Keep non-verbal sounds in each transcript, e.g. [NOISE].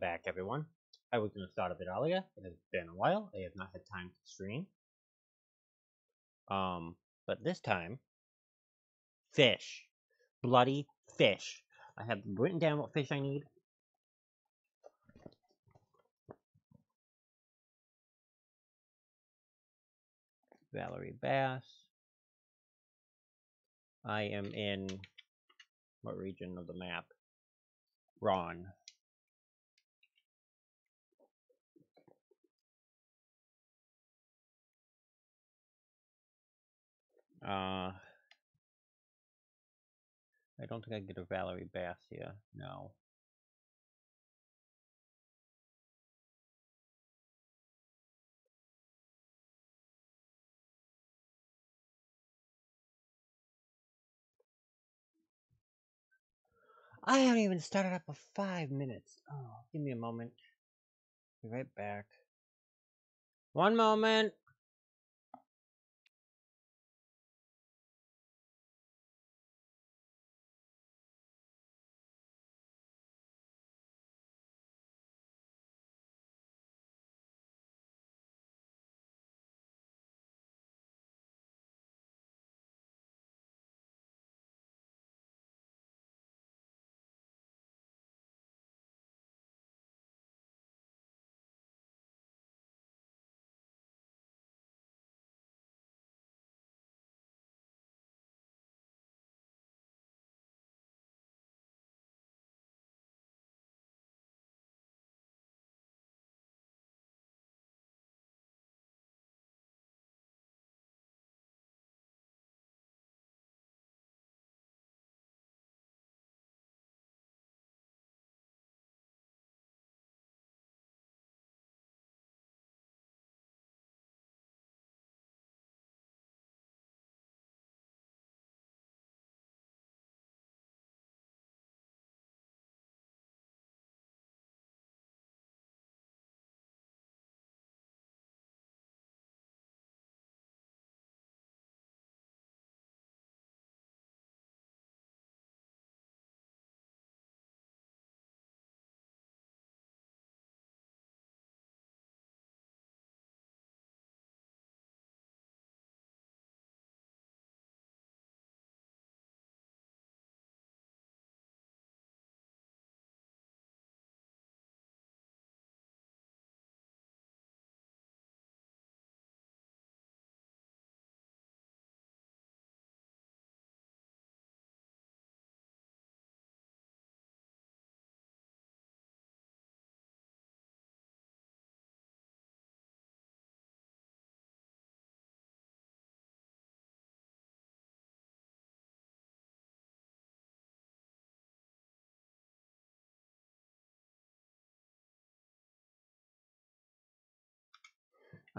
back, everyone. I was going to start a bit earlier. It has been a while. I have not had time to stream. Um, but this time, fish. Bloody fish. I have written down what fish I need. Valerie Bass. I am in what region of the map? Ron. Uh, I don't think I get a Valerie Bass here. No. I haven't even started up for five minutes. Oh, give me a moment. Be right back. One moment.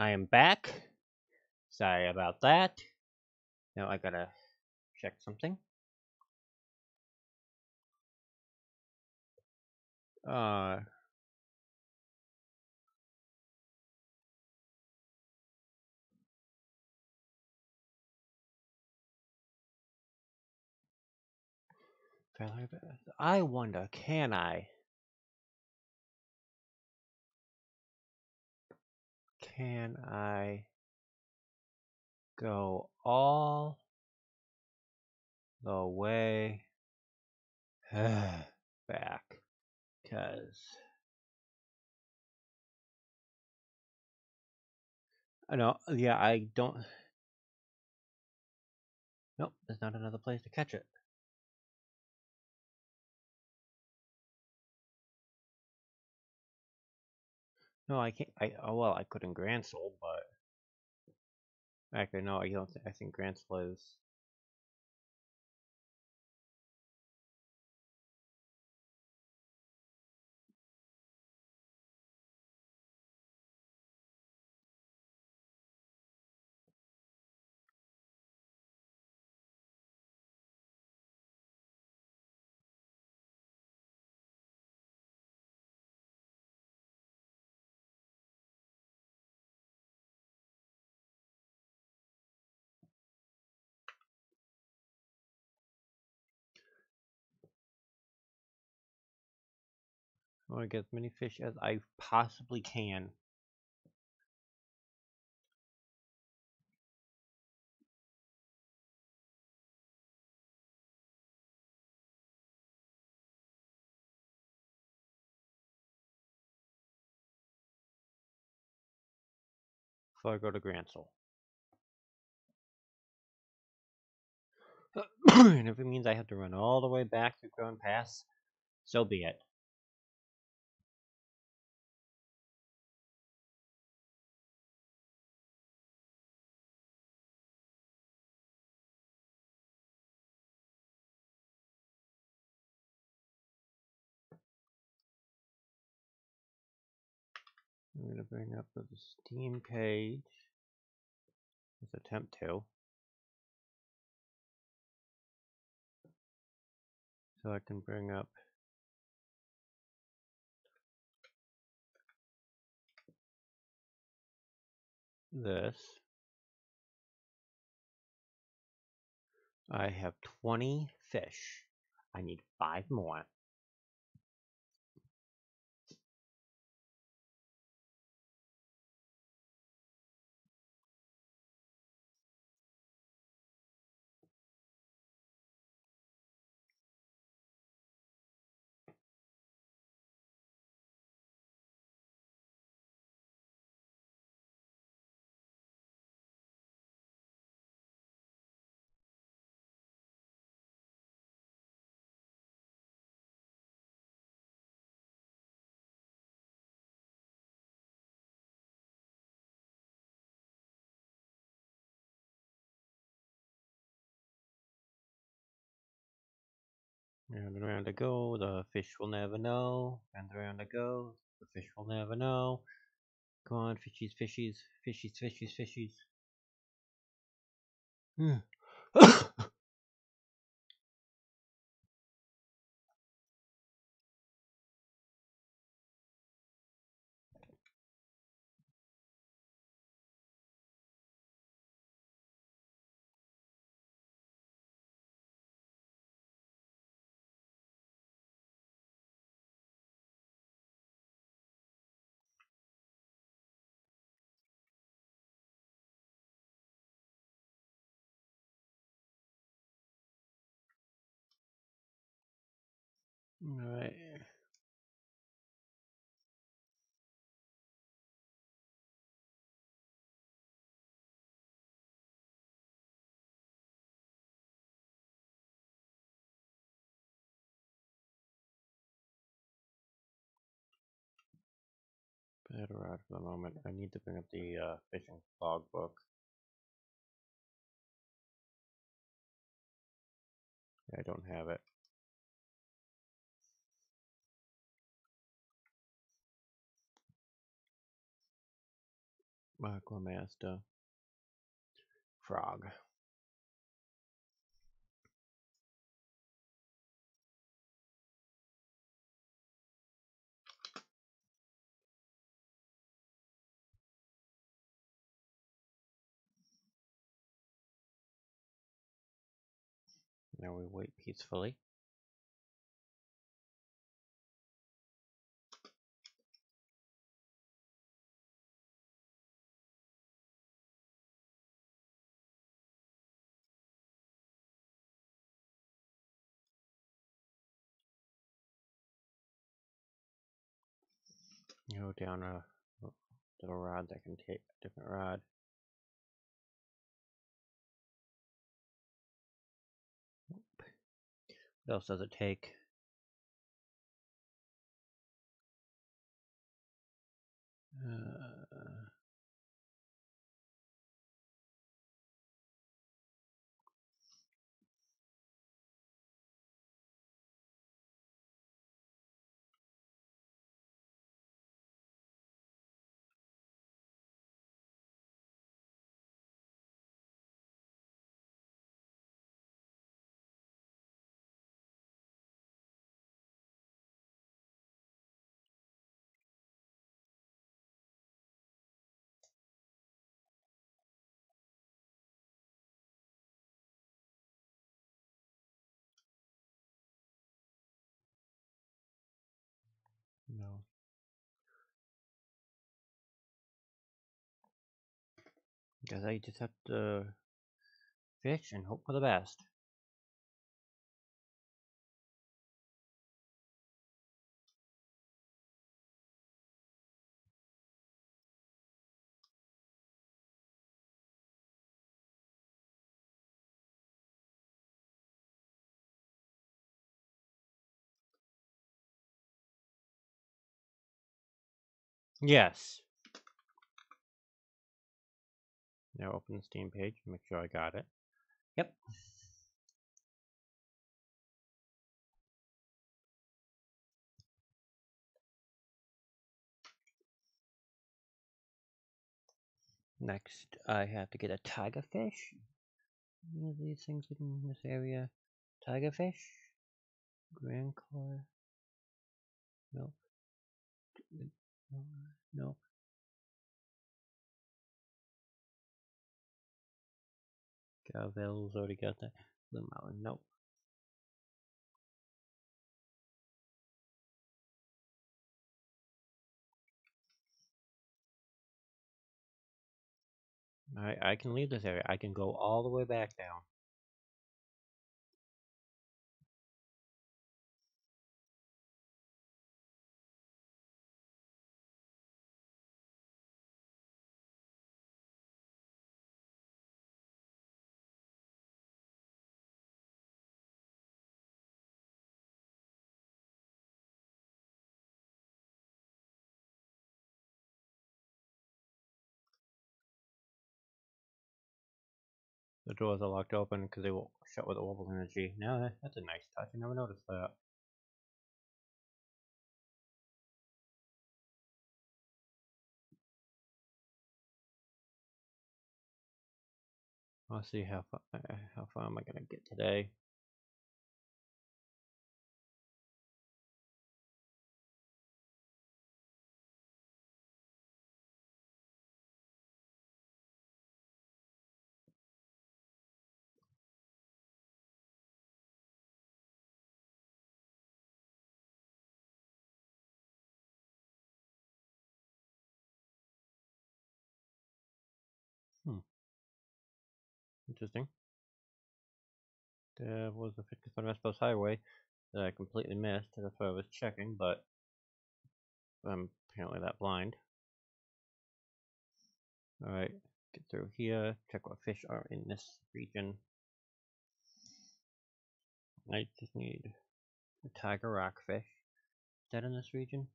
I am back. Sorry about that. Now I gotta check something. Uh, I wonder, can I? Can I go all the way [SIGHS] back? Because I know, yeah, I don't. Nope, there's not another place to catch it. No, I can't. I oh well, I could in Grancel, but actually no, I don't. Th I think Grancel is. I want to get as many fish as I possibly can. Before I go to Grancel. [CLEARS THROAT] and if it means I have to run all the way back through Krone Pass, so be it. I'm going to bring up the Steam page. Let's attempt to. So I can bring up this. I have 20 fish. I need five more. Round and round I go, the fish will never know. Round and round I go, the fish will never know. Come on, fishies, fishies, fishies, fishies, fishies. Hmm. [COUGHS] [COUGHS] Alright. Better out for the moment. I need to bring up the uh, fishing logbook. I don't have it. Aquamaster. Frog. Now we wait peacefully. Go down a little rod that can take a different rod. What else does it take? Uh, I just have to fish and hope for the best. Yes. Now open the Steam page, make sure I got it. Yep. Next, I have to get a tiger fish. Of these things in this area? Tiger fish? Grand car? Nope. Nope. Uh, Gavel's already got that. Blue Mountain, nope. Alright, I can leave this area. I can go all the way back down. The doors are locked open because they were shut with orbital energy. Now that's a nice touch. I never noticed that. I'll see how far, uh, how far am I gonna get today. Interesting. Uh, there was a 55 West Highway that I completely missed. That's why I was checking, but I'm apparently that blind. Alright, get through here, check what fish are in this region. I just need a tiger rockfish. Is that in this region?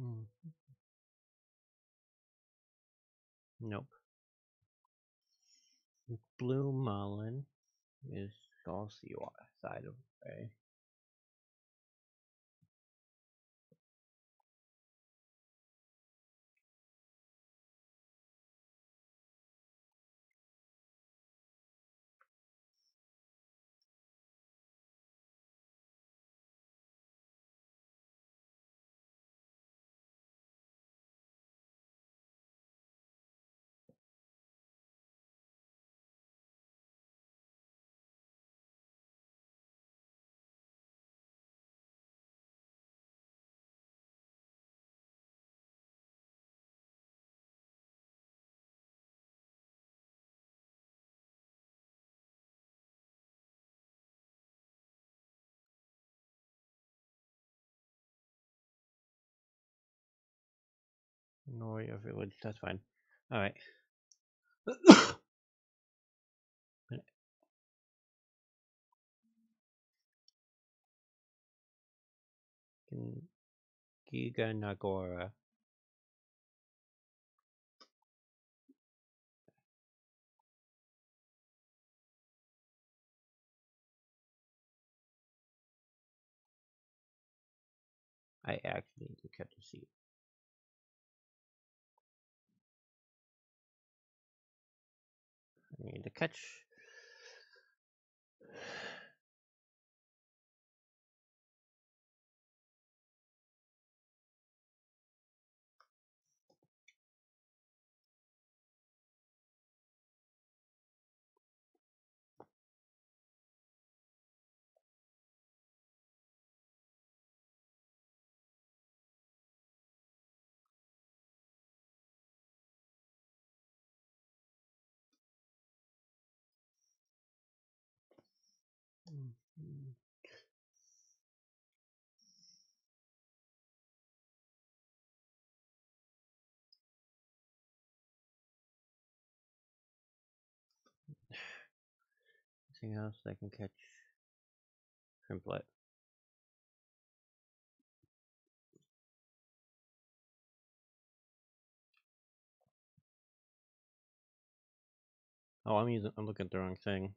Mm. Nope. Blue Marlin is all seawater side of the bay. Noya village, that's fine. Alright. [COUGHS] Giga Nagora. I actually need to catch a sea. Need to catch Mm. Anything else I can catch? Shrimplet. Oh, I'm using. I'm looking at the wrong thing.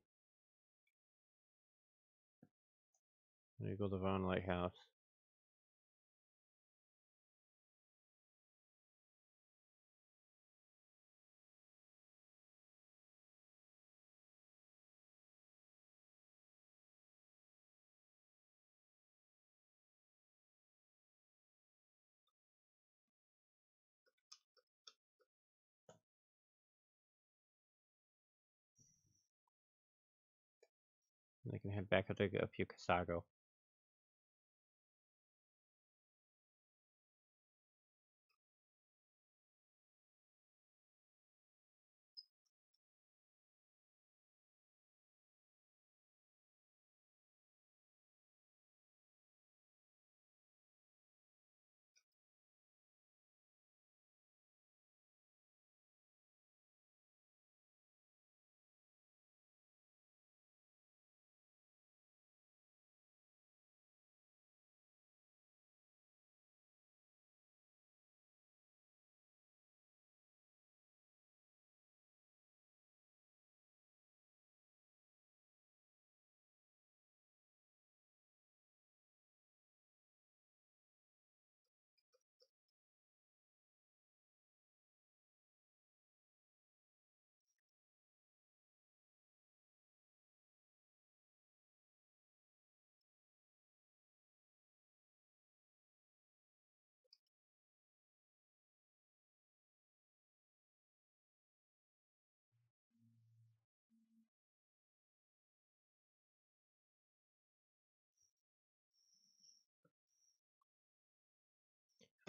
There you go, the Vaughn Lighthouse. I can head back up to a few Casago.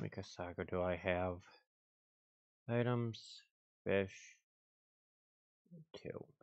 How many Casago do I have? Items, fish, two.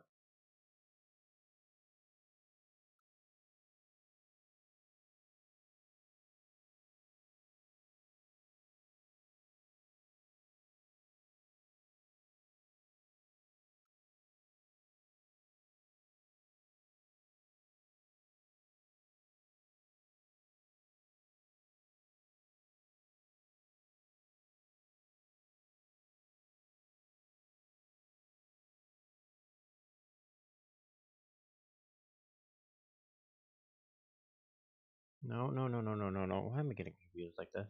No, no, no, no, no, no, no. Why am I getting confused like this?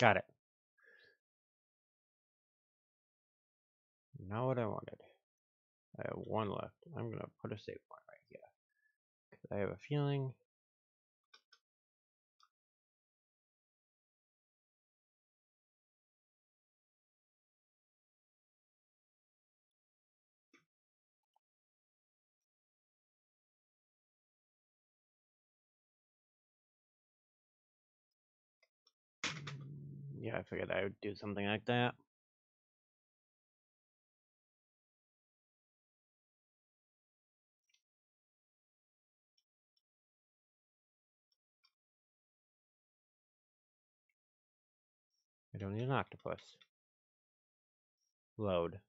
Got it. Not what I wanted. I have one left. I'm gonna put a save point right here. Cause I have a feeling Yeah, I figured I would do something like that. I don't need an octopus. Load.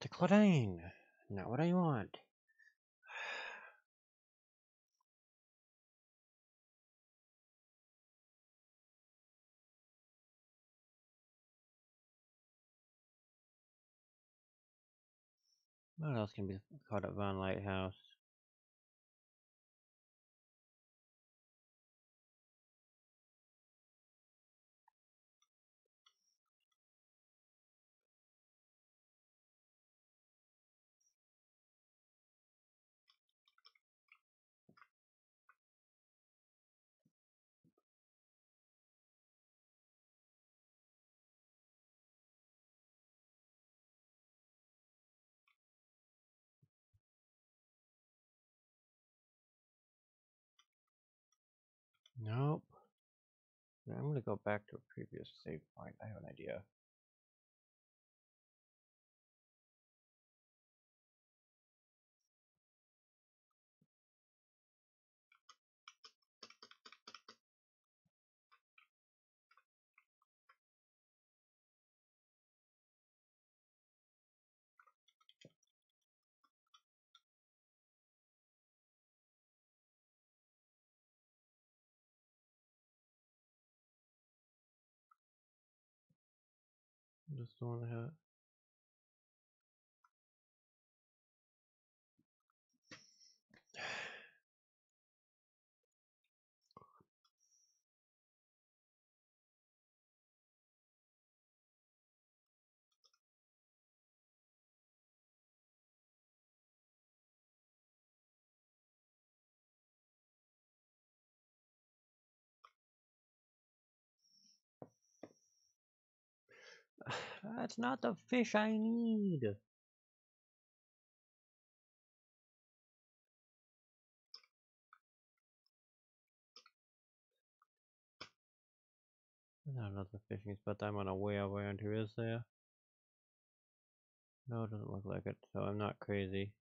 to Claudine. Not what I want. [SIGHS] What else can be caught at Von Lighthouse? Nope. I'm gonna go back to a previous save point. I have an idea. Just the one I had. That's not the fish I need. Not another fishing spot I'm on a way over into, is there? No, it doesn't look like it, so I'm not crazy.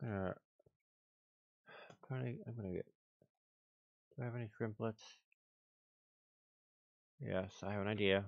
Gonna I'm gonna get do I have any shrimplets? Yes, I have an idea.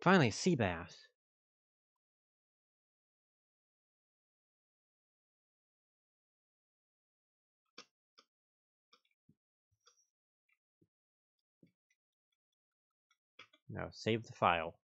Finally, sea bass. Now save the file.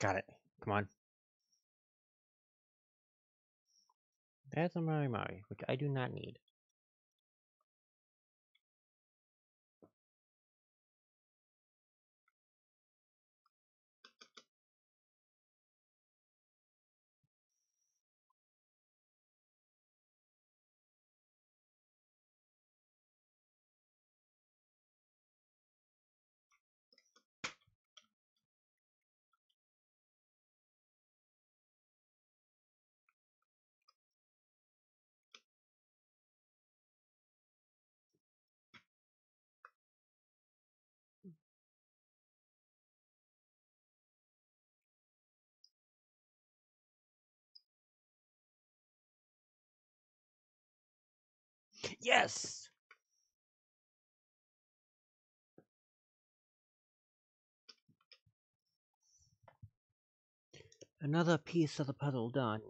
Got it. Come on. That's a Mari Mari, which I do not need. Yes! Another piece of the puzzle done.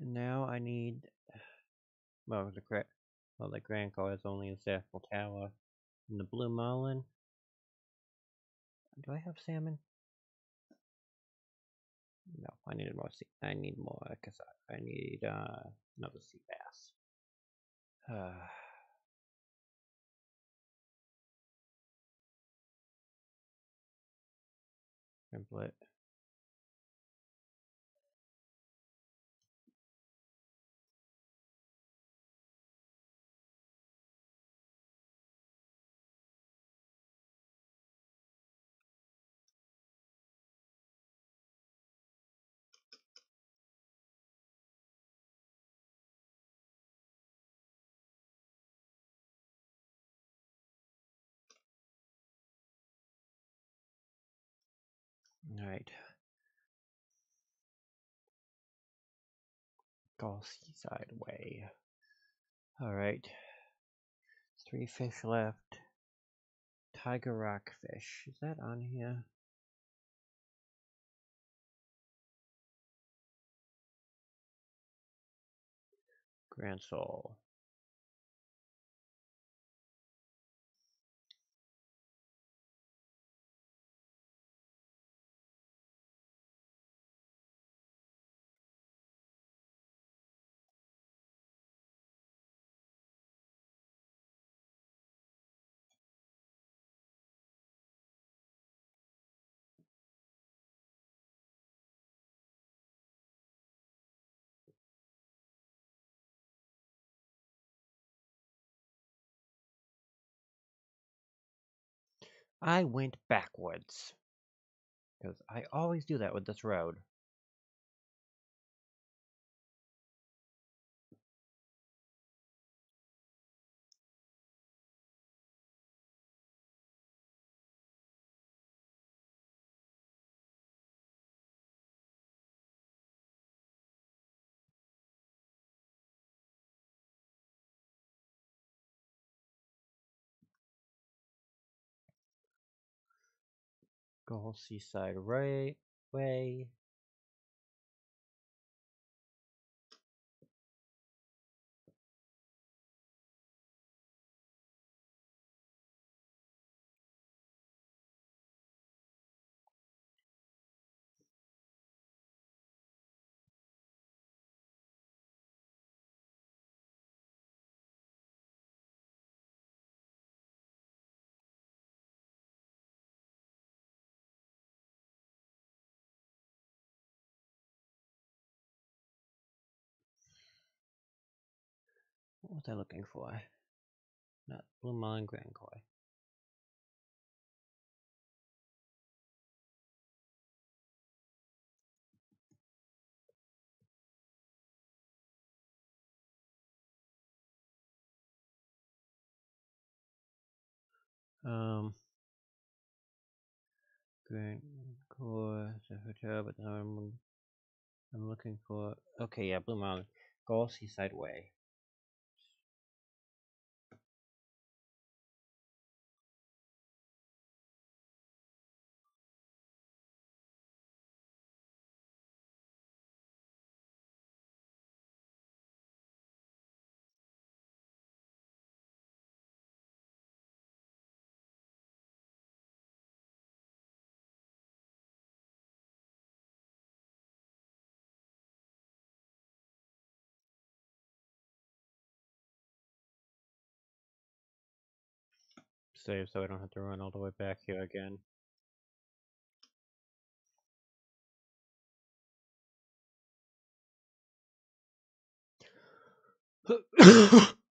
And now I need... [SIGHS] Well, the, well, the Grand Car is only a Zephyr Tower. And the Blue Marlin. Do I have salmon? No, I need more. Sea I need more because I, I need uh, another sea bass. [SIGHS] Uh, template. Alright. Go seaside way. Alright. Three fish left. Tiger rockfish. Is that on here? Grand Soul. I went backwards. Because I always do that with this road. Go Seaside Ray What was I looking for? Not Blue Marlin Grand Koi. Um, Grand Koi, the hotel, but now I'm, I'm looking for. Okay, yeah, Blue Marlin. Go Seaside Way. Save so I don't have to run all the way back here again. [COUGHS] [COUGHS] [COUGHS]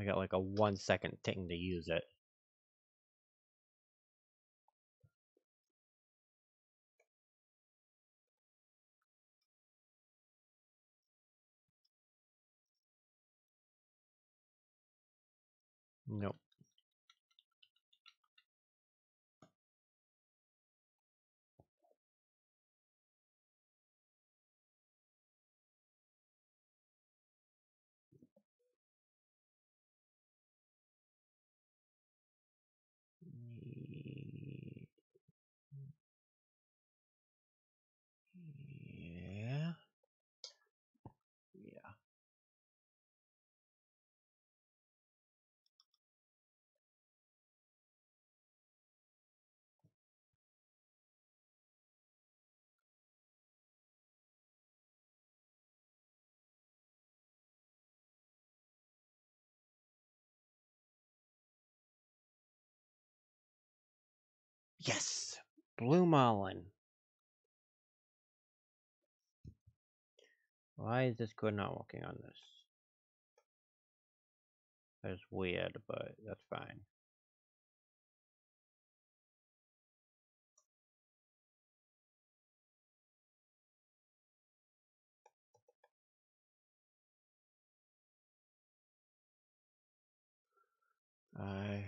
I got like a one second thing to use it. Nope. Yeah. Yeah. Yes! Blue Marlin. Why is this code not working on this? That's weird, but that's fine. I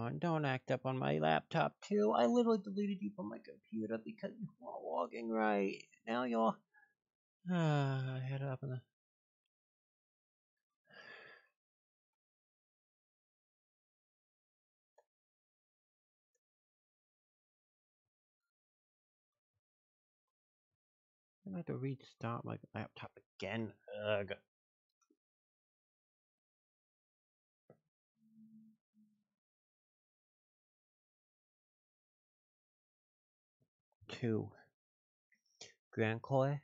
on, don't act up on my laptop too. I literally deleted you from my computer because you weren't logging right. Now you're [SIGHS] I had it up in the I have to restart my laptop again. Ugh. Two. Grand Koi,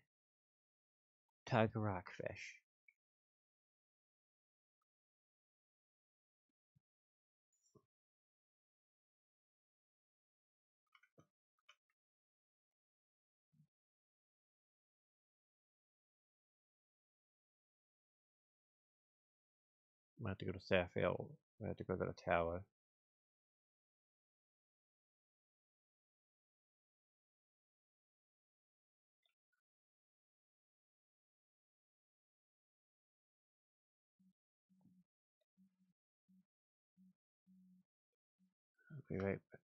Tiger Rockfish. I have to go to Saffhield. I have to go to the tower. Right.